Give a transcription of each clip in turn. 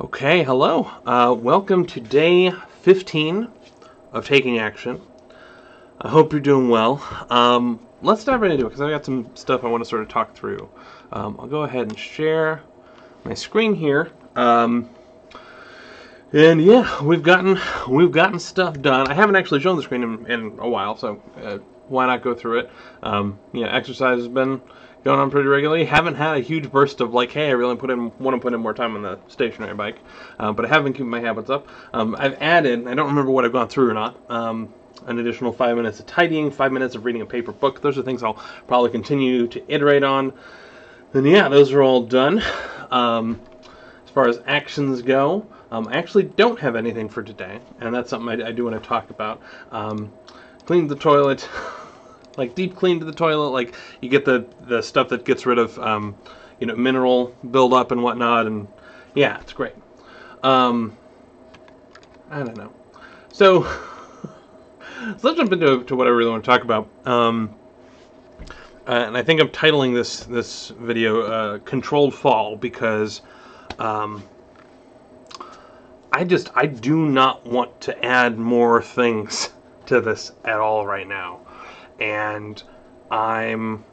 Okay, hello. Uh, welcome to day 15 of Taking Action. I hope you're doing well. Um, let's dive right into it because I've got some stuff I want to sort of talk through. Um, I'll go ahead and share my screen here. Um, and yeah, we've gotten we've gotten stuff done. I haven't actually shown the screen in, in a while, so uh, why not go through it? Um, yeah, exercise has been going on pretty regularly. Haven't had a huge burst of like, hey, I really put in want to put in more time on the stationary bike, uh, but I have been keeping my habits up. Um, I've added, I don't remember what I've gone through or not. Um, an additional five minutes of tidying, five minutes of reading a paper book. Those are things I'll probably continue to iterate on. And yeah, those are all done. Um, as far as actions go, um, I actually don't have anything for today, and that's something I, I do want to talk about. Um, cleaned the toilet. like deep clean to the toilet. Like you get the the stuff that gets rid of um, you know mineral buildup and whatnot, and yeah, it's great. Um, I don't know. So, so let's jump into to what I really want to talk about. Um, uh, and I think I'm titling this this video uh, "Controlled Fall" because um, I just I do not want to add more things to this at all right now and I'm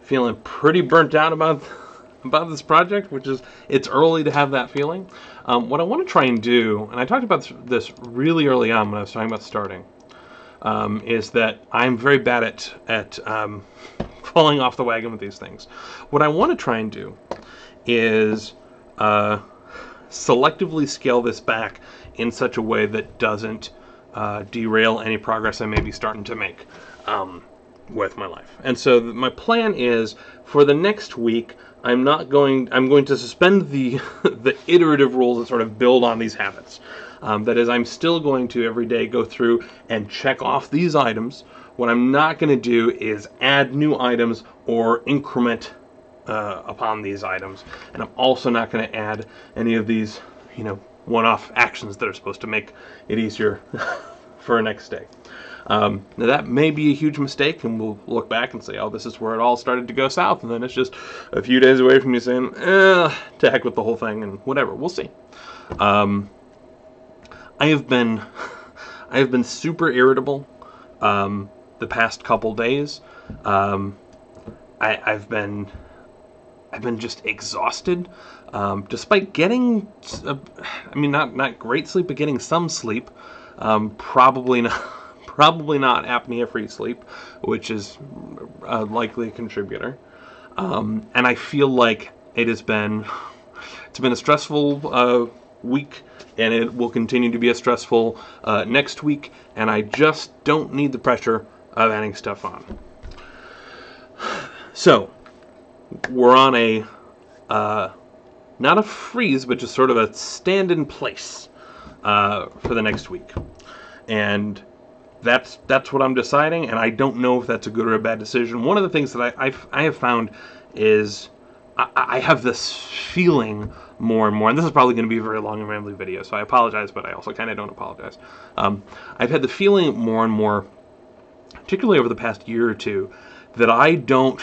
feeling pretty burnt out about about this project, which is it's early to have that feeling. Um, what I want to try and do, and I talked about this really early on when I was talking about starting, um, is that I'm very bad at at um, falling off the wagon with these things. What I want to try and do is uh, selectively scale this back in such a way that doesn't uh, derail any progress I may be starting to make um, with my life. And so my plan is for the next week, I'm not going. I'm going to suspend the the iterative rules that sort of build on these habits. Um, that is, I'm still going to every day go through and check off these items. What I'm not going to do is add new items or increment uh, upon these items, and I'm also not going to add any of these, you know, one-off actions that are supposed to make it easier for next day. Um, now that may be a huge mistake, and we'll look back and say, "Oh, this is where it all started to go south," and then it's just a few days away from you saying, "Eh, to heck with the whole thing," and whatever. We'll see. Um, I have been, I have been super irritable um, the past couple days. Um, I, I've been, I've been just exhausted. Um, despite getting, uh, I mean, not not great sleep, but getting some sleep. Um, probably not probably not apnea-free sleep, which is a likely contributor. Um, and I feel like it has been it's been a stressful uh, week, and it will continue to be a stressful uh, next week. And I just don't need the pressure of adding stuff on. So we're on a uh, not a freeze, but just sort of a stand in place uh, for the next week. And that's that's what I'm deciding, and I don't know if that's a good or a bad decision. One of the things that I I've, I have found is I, I have this feeling more and more, and this is probably going to be a very long and rambling video, so I apologize, but I also kind of don't apologize. Um, I've had the feeling more and more, particularly over the past year or two, that I don't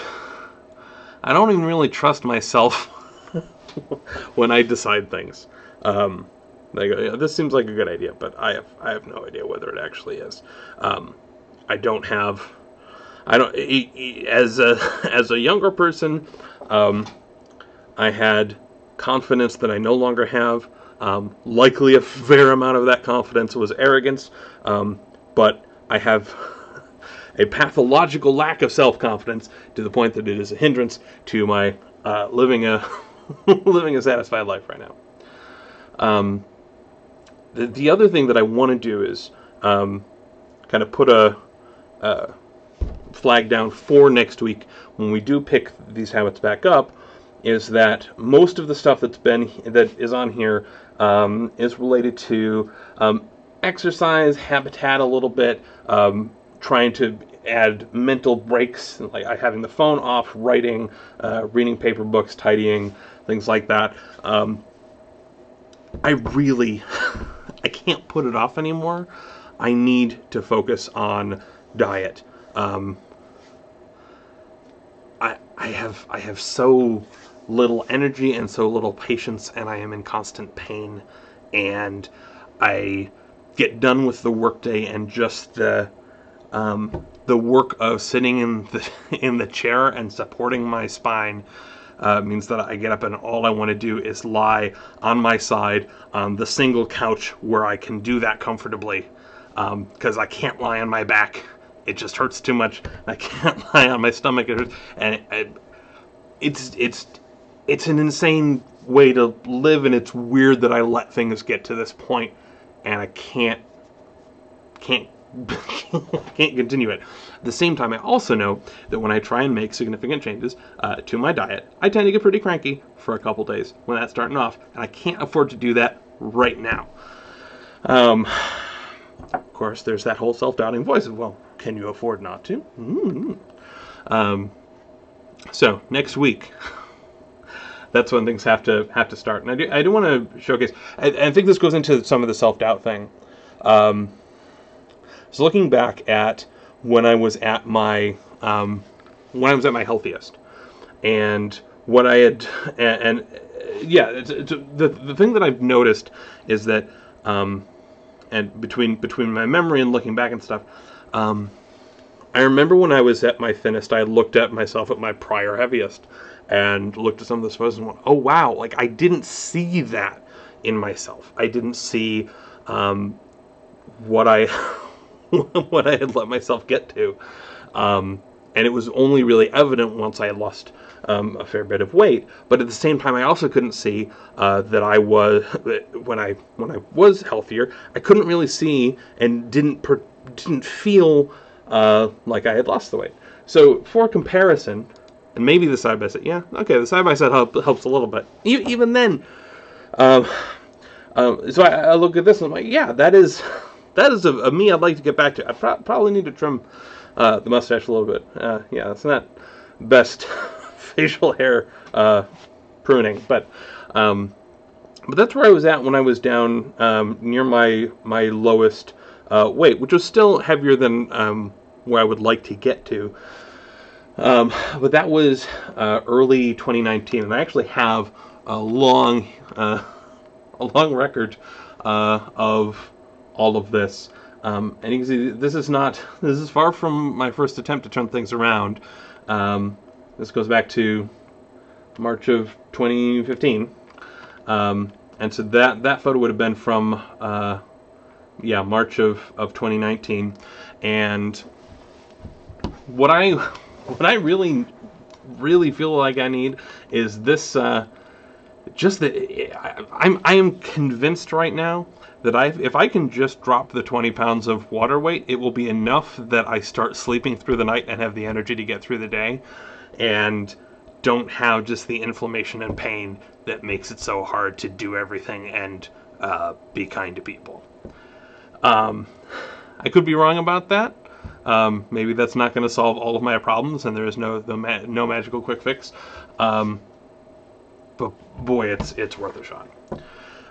I don't even really trust myself when I decide things. Um, they go, yeah, this seems like a good idea, but I have I have no idea whether it actually is. Um, I don't have. I don't as a as a younger person, um, I had confidence that I no longer have. Um, likely, a fair amount of that confidence was arrogance, um, but I have a pathological lack of self confidence to the point that it is a hindrance to my uh, living a living a satisfied life right now. Um, the, the other thing that I want to do is um, kind of put a, a, flag down for next week when we do pick these habits back up. Is that most of the stuff that's been that is on here um, is related to um, exercise, habitat a little bit, um, trying to add mental breaks, like having the phone off, writing, uh, reading paper books, tidying, things like that. Um, I really I can't put it off anymore. I need to focus on diet. Um, I I have I have so little energy and so little patience, and I am in constant pain. And I get done with the workday, and just the um, the work of sitting in the in the chair and supporting my spine uh, means that I get up and all I want to do is lie on my side on the single couch where I can do that comfortably because um, I can't lie on my back. It just hurts too much. I can't lie on my stomach. It hurts, and it, it, it's it's it's an insane way to live, and it's weird that I let things get to this point, and I can't can't can't continue it. At the same time, I also know that when I try and make significant changes uh, to my diet, I tend to get pretty cranky for a couple days when that's starting off, and I can't afford to do that right now. Um, of course, there's that whole self-doubting voice of, well, can you afford not to? Mm-hmm. Um, so next week. that's when things have to have to start. And I do, I do want to showcase. I, I think this goes into some of the self doubt thing. Um, so looking back at when I was at my um, when I was at my healthiest, and what I had, and, and yeah, it's, it's, the the thing that I've noticed is that, um, and between between my memory and looking back and stuff, um, I remember when I was at my thinnest, I looked at myself at my prior heaviest, and looked at some of the photos and went, "Oh wow!" Like I didn't see that in myself. I didn't see um, what I what I had let myself get to. Um, and it was only really evident once I had lost um, a fair bit of weight. But at the same time, I also couldn't see uh, that I was when I when I was healthier. I couldn't really see and didn't per, didn't feel uh, like I had lost the weight. So for comparison, and maybe the side by side, yeah, okay, the side by side help, helps a little bit. even then, um, um, so I, I, look at this and I'm like, yeah, that is that is a, a, me I'd like to get back to. I pro- probably need to trim uh, the mustache a little bit. Uh, yeah, that's not best facial hair uh, pruning, but um, but that's where I was at when I was down um, near my my lowest uh, weight, which was still heavier than um, where I would like to get to. Um, but that was uh, early 2019, and I actually have a long uh, a long record of all of this. Um, and you can see this is not, this is far from my first attempt to turn things around. Um, this goes back to March of 2015. Um, and so that, that photo would have been from, uh, yeah, March of, of 2019. And what I, what I really, really feel like I need is this, uh, just that I'm, I am convinced right now that I, if I can just drop the 20 pounds of water weight, it will be enough that I start sleeping through the night and have the energy to get through the day, and don't have just the inflammation and pain that makes it so hard to do everything and uh, be kind to people. Um, I could be wrong about that. Um, maybe that's not going to solve all of my problems, and there is no ma no magical quick fix. Um, but boy, it's it's worth a shot.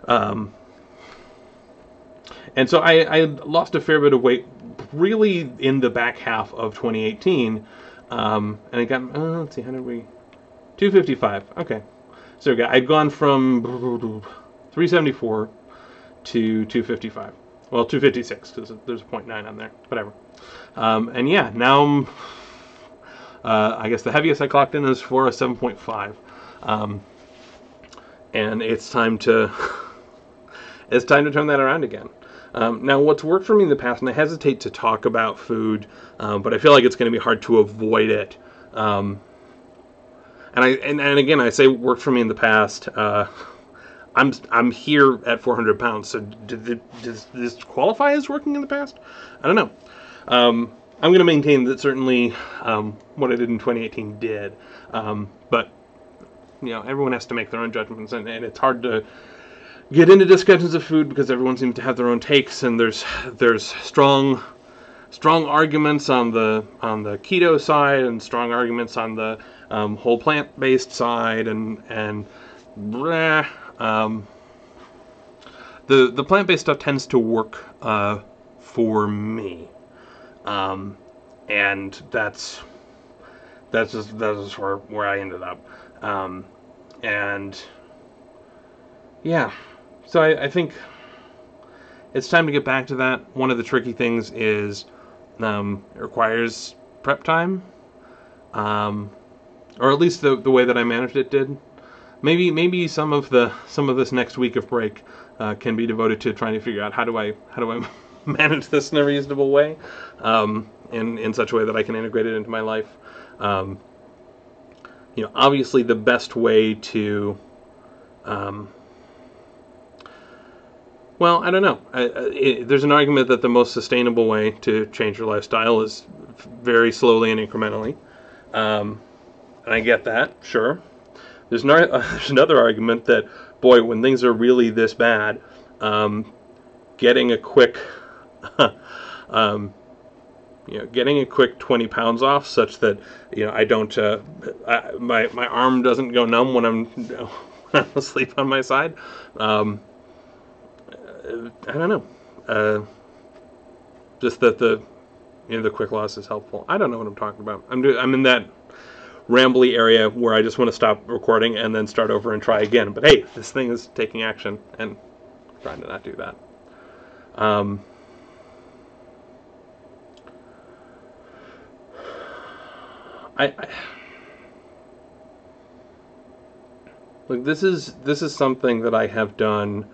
Um, and so I, I lost a fair bit of weight really in the back half of 2018. Um, and I got, uh, let's see, how did we, 255. Okay. So I'd gone from 374 to 255. Well, 256 because there's a 0.9 on there. Whatever. Um, and yeah, now I'm, uh, I guess the heaviest I clocked in is for a 7.5. Um, and it's time to, it's time to turn that around again. Um, now, what's worked for me in the past, and I hesitate to talk about food, um, but I feel like it's going to be hard to avoid it. Um, and I and, and, again, I say worked for me in the past. Uh, I'm I'm here at 400 pounds, so did does this qualify as working in the past? I don't know. Um, I'm going to maintain that certainly um, what I did in 2018 did, um, but you know everyone has to make their own judgments, and, and it's hard to get into discussions of food because everyone seems to have their own takes, and there's there's strong strong arguments on the on the keto side and strong arguments on the um, whole plant based side, and and um, the the plant based stuff tends to work uh, for me, um, and that's that's just that's just where where I ended up. Um, and yeah, so I, I think it's time to get back to that. One of the tricky things is um, it requires prep time, um, or at least the the way that I managed it did. Maybe maybe some of the some of this next week of break uh, can be devoted to trying to figure out how do I how do I manage this in a reasonable way, um, in in such a way that I can integrate it into my life. Um, you know, obviously the best way to um, well, I don't know. I, it, there's an argument that the most sustainable way to change your lifestyle is very slowly and incrementally. Um, and I get that, sure. There's, uh, there's another argument that, boy, when things are really this bad, um, getting a quick, um, you know, getting a quick 20 pounds off, such that you know I don't, uh, I, my my arm doesn't go numb when I'm, when I'm asleep on my side. Um, I don't know. Uh, just that the you know the quick loss is helpful. I don't know what I'm talking about. I'm do, I'm in that rambly area where I just want to stop recording and then start over and try again. But hey, this thing is taking action and I'm trying to not do that. Um, I, I look. This is this is something that I have done.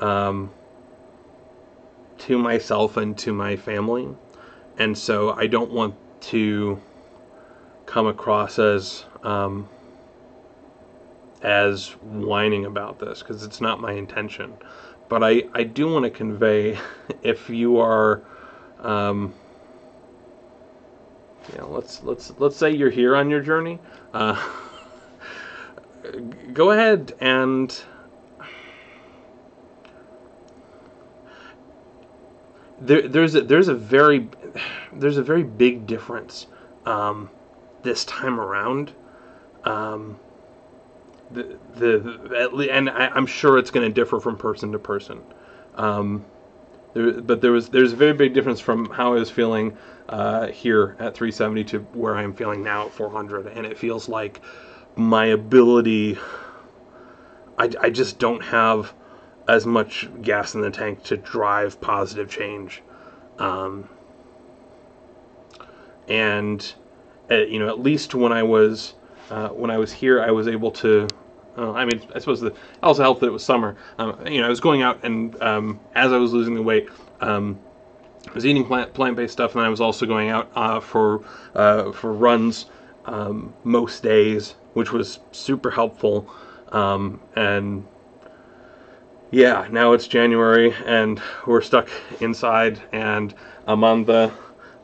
Um, to myself and to my family. And so I don't want to come across as um, as whining about this because it's not my intention. But I, I do want to convey if you are um, you know, let's let's let's say you're here on your journey. Uh, go ahead and there, there's a, there's a very there's a very big difference um, this time around. Um, the, the, the and I, am sure it's going to differ from person to person. Um, there, but there was there's a very big difference from how I was feeling uh, here at 370 to where I am feeling now at 400, and it feels like my ability. I, I just don't have as much gas in the tank to drive positive change. Um, and uh, you know, at least when I was uh, when I was here, I was able to. Uh, I mean, I suppose the also helped that it was summer. Um, you know, I was going out and um, as I was losing the weight, um, I was eating plant plant based stuff, and I was also going out uh, for uh, for runs um, most days, which was super helpful. Um, and yeah, now it's January and we're stuck inside, and I'm on the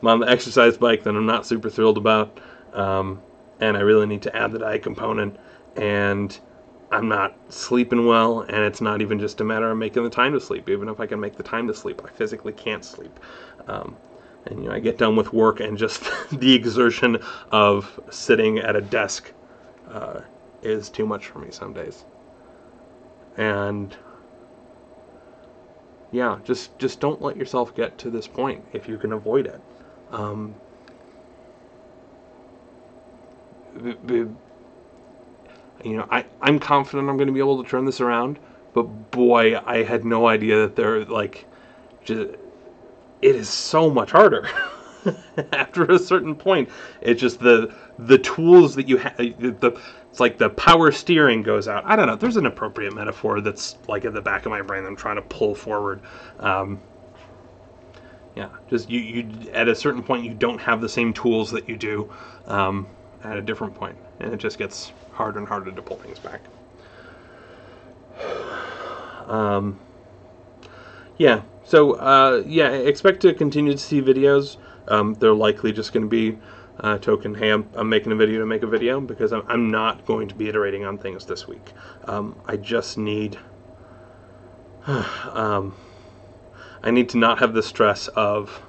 I'm on the exercise bike that I'm not super thrilled about, um, and I really need to add the diet component, and I'm not sleeping well, and it's not even just a matter of making the time to sleep. Even if I can make the time to sleep, I physically can't sleep. Um, and you know, I get done with work, and just the exertion of sitting at a desk uh, is too much for me some days. And yeah, just just don't let yourself get to this point if you can avoid it. Um, you know, I, I'm confident I'm going to be able to turn this around, but boy, I had no idea that they're like, just, it is so much harder. After a certain point, it's just the the tools that you have. The it's like the power steering goes out. I don't know. There's an appropriate metaphor that's like at the back of my brain. I'm trying to pull forward. Um, yeah, just you, you at a certain point you don't have the same tools that you do um, at a different point, and it just gets harder and harder to pull things back. Um, yeah, so uh, yeah, expect to continue to see videos. Um, they're likely just going to be uh, token, hey, I'm, I'm, making a video to make a video because I'm, I'm not going to be iterating on things this week. Um, I just need, um, I need to not have the stress of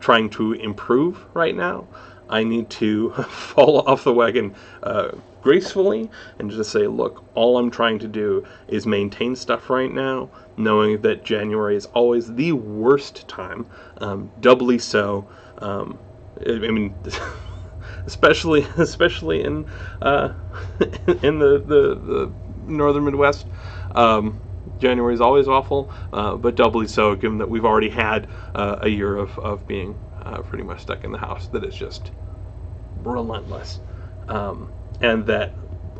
trying to improve right now. I need to fall off the wagon uh, gracefully and just say, look, all I'm trying to do is maintain stuff right now, knowing that January is always the worst time, um, doubly so. Um, I mean, especially especially in uh, in the, the, the northern Midwest. Um, January is always awful, uh, but doubly so given that we've already had uh, a year of, of being uh, pretty much stuck in the house that is just relentless. Um, and that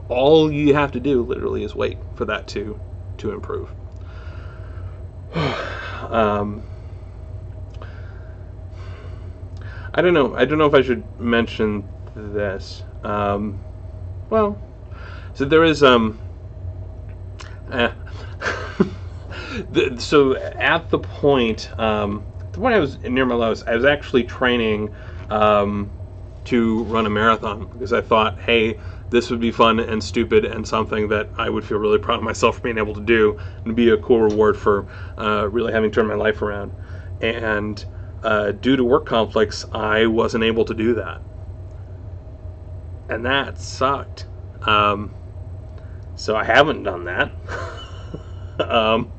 all you have to do literally is wait for that to to improve. um, I don't know. I don't know if I should mention this. Um, well, so there is um. Eh. the, so at the point, um, the point I was near my lowest, I was actually training um, to run a marathon because I thought, hey, this would be fun and stupid and something that I would feel really proud of myself for being able to do and be a cool reward for uh, really having turned my life around. And uh, due to work conflicts, I wasn't able to do that. And that sucked. Um, so I haven't done that. um,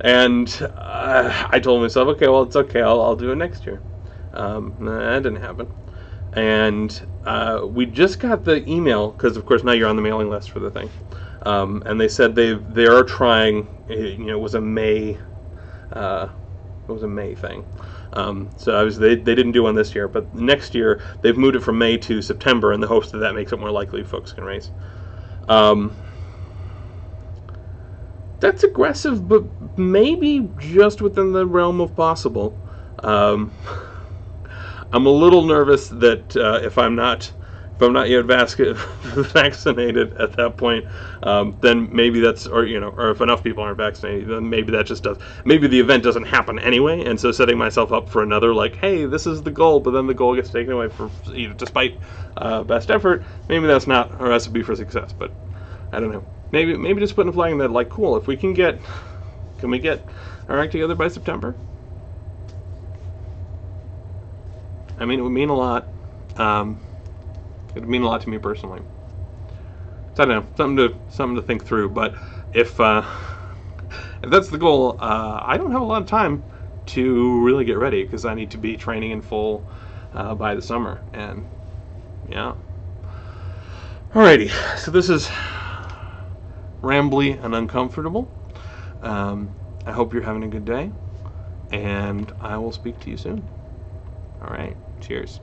and uh, I told myself, okay, well, it's okay. I'll, I'll do it next year. Um, that didn't happen. And uh, we just got the email because, of course, now you're on the mailing list for the thing. Um, and they said they they are trying. You know, it was a May. Uh, it was a May thing. Um, so I was they, they didn't do one this year, but next year they've moved it from May to September in the hopes that that makes it more likely folks can race. Um, that's aggressive, but maybe just within the realm of possible. Um, I'm a little nervous that uh, if I'm not if I'm not yet vaccinated at that point, um, then maybe that's or you know or if enough people aren't vaccinated, then maybe that just does maybe the event doesn't happen anyway, and so setting myself up for another like hey this is the goal, but then the goal gets taken away for you know despite uh, best effort, maybe that's not a recipe for success. But I don't know. Maybe maybe just putting a flag in that like cool if we can get can we get our act together by September? I mean, it would mean a lot. Um, it would mean a lot to me personally. So I don't know, something to something to think through. But if uh, if that's the goal, uh, I don't have a lot of time to really get ready because I need to be training in full uh, by the summer. And yeah. Alrighty, so this is rambly and uncomfortable. Um, I hope you're having a good day, and I will speak to you soon. All right, cheers.